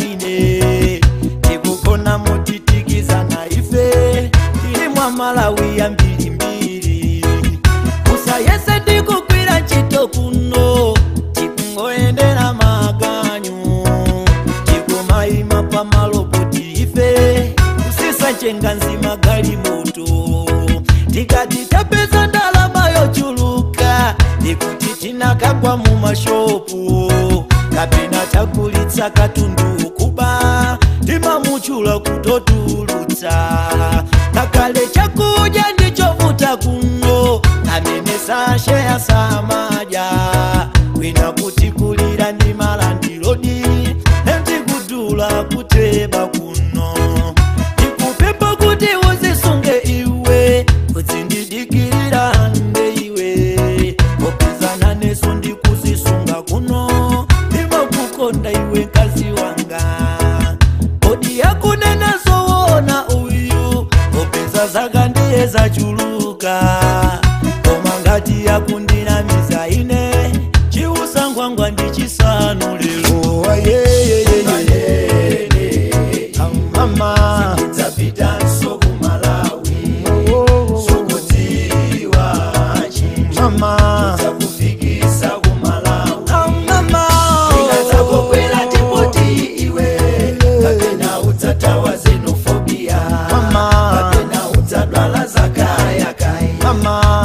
tinaine tikugona mutitikizana ife tili mwa malawi yambirimbiri usayese tikugwira ntchito kuno tikungoyendera maganyu tikumayima pa malopoti ife kusisachenga nzima gali moto tikati tapeza ndalama yochuluka tikuti tinakagwa mu mashopu kapena tagulitsa katundu kuba timamuchula kutotulutsa nakale chakudya ndichovuta kuno nanenesashe yasamadya kwina kutikulira ndimala ndilodi endikudhula ku zaka zakandiye zachuruka koma ngati yakunda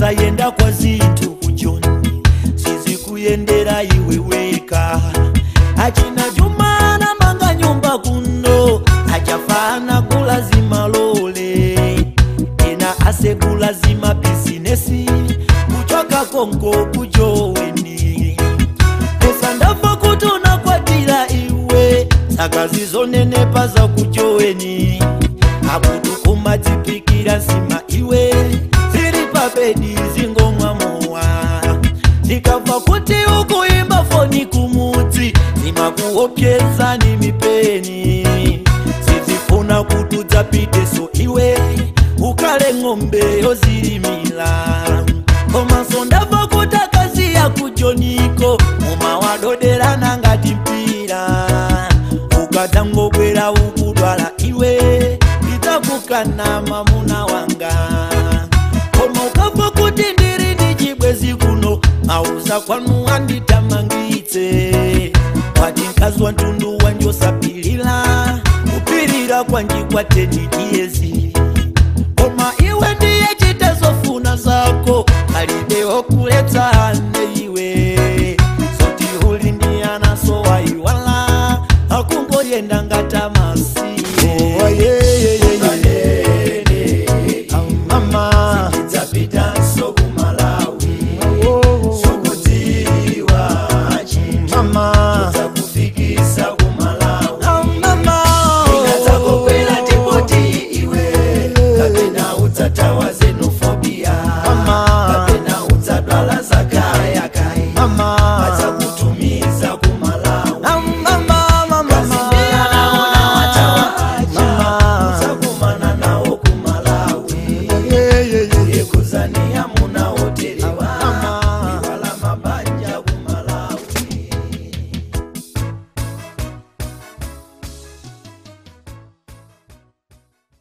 sayenda kwa zinthu kujoni sizikuyendera iwe weka achina chumana manga nyumba kuno achafana kulazima lole ena ase kulazima bizinesi kuchoka konko kujoweni pesa ndafa kuti unakwatira iwe saka zizonenepa za kujoweni akutu kumadzipikira nsima iwe kuimba bedi zingomwa mowa ndikabva kuti ukuimba foni kumudzi nimakuopyesa nimipeni sizifuna kududzapide so iwe ukale ng'ombe yozirimila komaso ndabva kutakasiya kujoniko mumawadoderana ngati mpira ukadzangobwera ukudwala iwe ndidzakukanama kuda kwanuwanditamangidze wadinkazwa ntundu wandyosapilila kupilira kwanjikwa 10 dsi mamá.